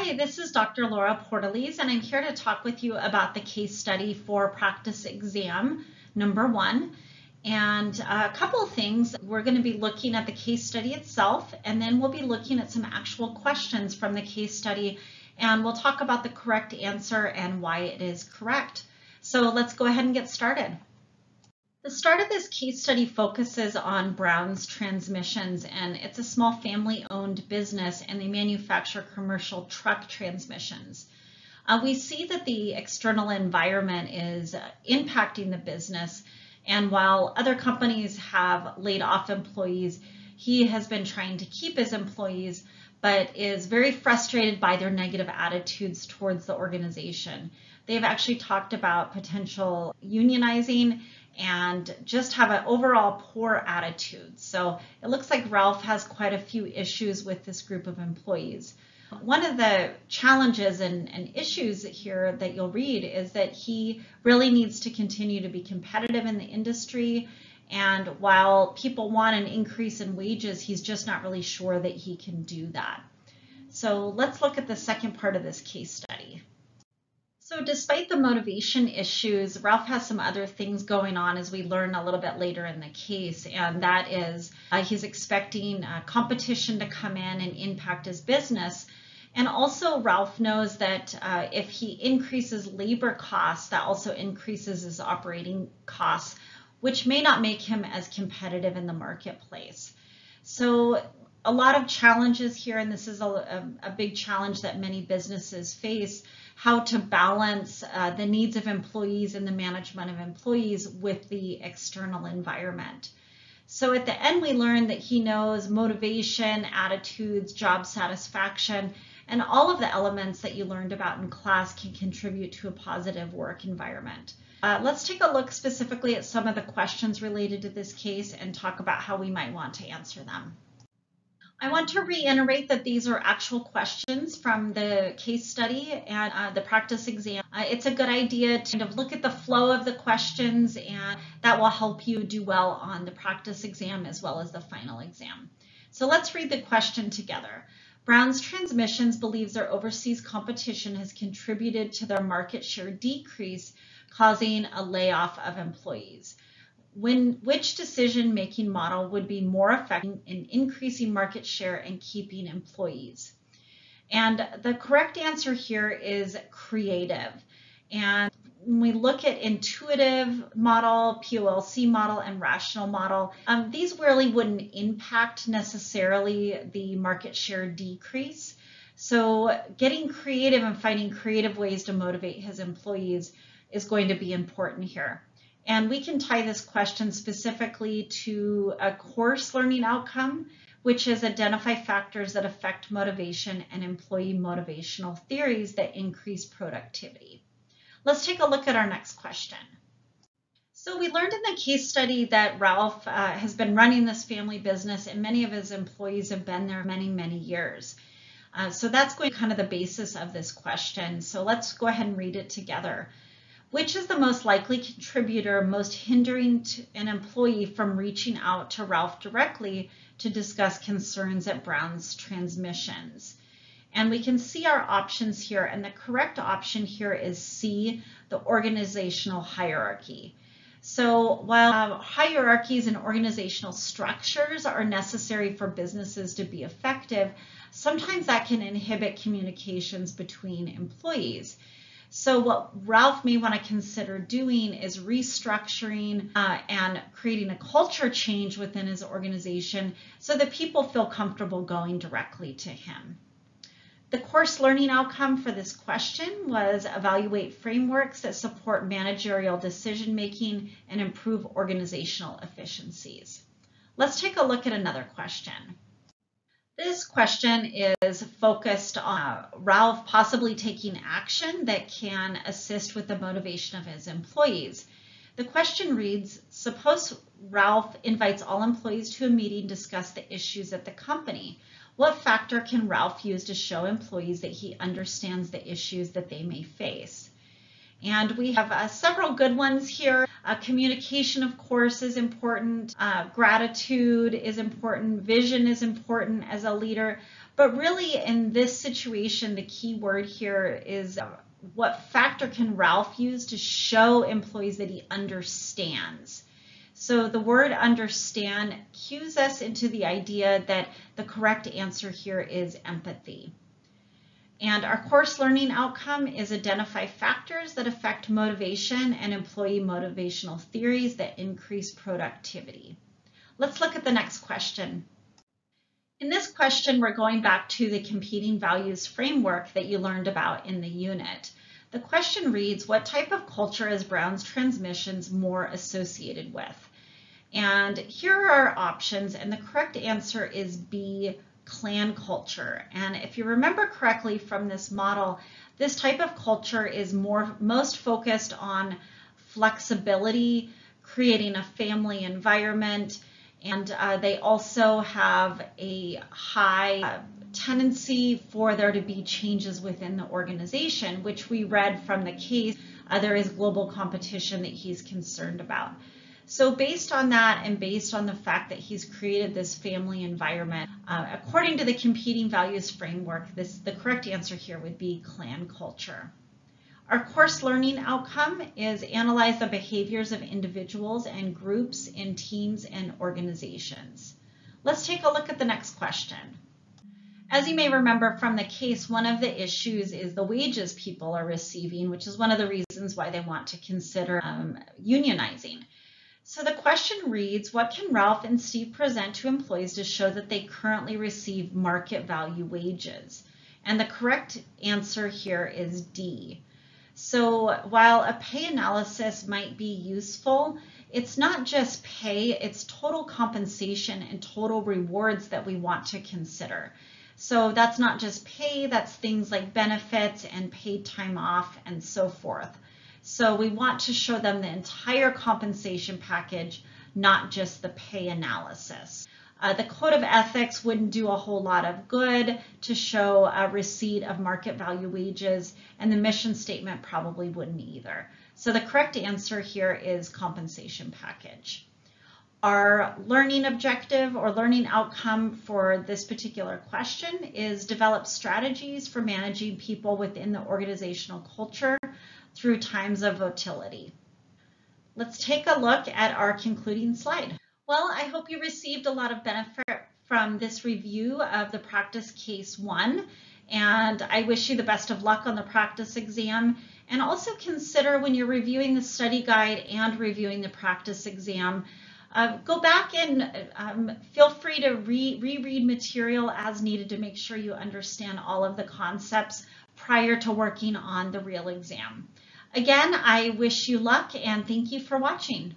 Hi, this is Dr. Laura Portales, and I'm here to talk with you about the case study for practice exam number one. And a couple of things, we're going to be looking at the case study itself, and then we'll be looking at some actual questions from the case study, and we'll talk about the correct answer and why it is correct. So let's go ahead and get started. The start of this case study focuses on Brown's Transmissions, and it's a small family-owned business, and they manufacture commercial truck transmissions. Uh, we see that the external environment is uh, impacting the business, and while other companies have laid off employees, he has been trying to keep his employees, but is very frustrated by their negative attitudes towards the organization. They've actually talked about potential unionizing and just have an overall poor attitude. So it looks like Ralph has quite a few issues with this group of employees. One of the challenges and, and, issues here that you'll read is that he really needs to continue to be competitive in the industry. And while people want an increase in wages, he's just not really sure that he can do that. So let's look at the second part of this case study. So despite the motivation issues, Ralph has some other things going on as we learn a little bit later in the case, and that is uh, he's expecting uh, competition to come in and impact his business. And also Ralph knows that uh, if he increases labor costs, that also increases his operating costs, which may not make him as competitive in the marketplace. So a lot of challenges here, and this is a, a, big challenge that many businesses face, how to balance uh, the needs of employees and the management of employees with the external environment. So at the end, we learned that he knows motivation, attitudes, job satisfaction, and all of the elements that you learned about in class can contribute to a positive work environment. Uh, let's take a look specifically at some of the questions related to this case and talk about how we might want to answer them. I want to reiterate that these are actual questions from the case study and uh, the practice exam. Uh, it's a good idea to kind of look at the flow of the questions and that will help you do well on the practice exam as well as the final exam. So let's read the question together. Brown's Transmissions believes their overseas competition has contributed to their market share decrease, causing a layoff of employees when which decision-making model would be more effective in increasing market share and keeping employees? And the correct answer here is creative. And when we look at intuitive model, POLC model, and rational model, um, these really wouldn't impact necessarily the market share decrease. So getting creative and finding creative ways to motivate his employees is going to be important here. And we can tie this question specifically to a course learning outcome, which is identify factors that affect motivation and employee motivational theories that increase productivity. Let's take a look at our next question. So we learned in the case study that Ralph uh, has been running this family business and many of his employees have been there many, many years. Uh, so that's going kind of the basis of this question. So let's go ahead and read it together. Which is the most likely contributor most hindering an employee from reaching out to Ralph directly to discuss concerns at Brown's transmissions? And we can see our options here, and the correct option here is C, the organizational hierarchy. So while uh, hierarchies and organizational structures are necessary for businesses to be effective, sometimes that can inhibit communications between employees. So what Ralph may want to consider doing is restructuring uh, and creating a culture change within his organization so that people feel comfortable going directly to him. The course learning outcome for this question was evaluate frameworks that support managerial decision making and improve organizational efficiencies. Let's take a look at another question. This question is focused on uh, Ralph possibly taking action that can assist with the motivation of his employees. The question reads, suppose Ralph invites all employees to a meeting to discuss the issues at the company. What factor can Ralph use to show employees that he understands the issues that they may face? And we have uh, several good ones here. Uh, communication, of course, is important. Uh, gratitude is important. Vision is important as a leader. But really in this situation, the key word here is what factor can Ralph use to show employees that he understands? So the word understand cues us into the idea that the correct answer here is empathy. And our course learning outcome is identify factors that affect motivation and employee motivational theories that increase productivity. Let's look at the next question. In this question, we're going back to the competing values framework that you learned about in the unit. The question reads, what type of culture is Brown's transmissions more associated with? And here are our options, and the correct answer is B, clan culture. And if you remember correctly from this model, this type of culture is more most focused on flexibility, creating a family environment, and uh, they also have a high uh, tendency for there to be changes within the organization, which we read from the case. Uh, there is global competition that he's concerned about. So based on that and based on the fact that he's created this family environment, uh, according to the competing values framework, this the correct answer here would be clan culture. Our course learning outcome is analyze the behaviors of individuals and groups in teams and organizations. Let's take a look at the next question. As you may remember from the case, one of the issues is the wages people are receiving, which is one of the reasons why they want to consider um, unionizing. So the question reads, what can Ralph and Steve present to employees to show that they currently receive market value wages? And the correct answer here is D. So while a pay analysis might be useful, it's not just pay, it's total compensation and total rewards that we want to consider. So that's not just pay, that's things like benefits and paid time off and so forth. So we want to show them the entire compensation package, not just the pay analysis. Uh, the code of ethics wouldn't do a whole lot of good to show a receipt of market value wages, and the mission statement probably wouldn't either. So the correct answer here is compensation package. Our learning objective or learning outcome for this particular question is develop strategies for managing people within the organizational culture through times of volatility. Let's take a look at our concluding slide. Well, I hope you received a lot of benefit from this review of the practice case one, and I wish you the best of luck on the practice exam. And also consider when you're reviewing the study guide and reviewing the practice exam, uh, go back and um, feel free to re reread material as needed to make sure you understand all of the concepts prior to working on the real exam. Again, I wish you luck and thank you for watching.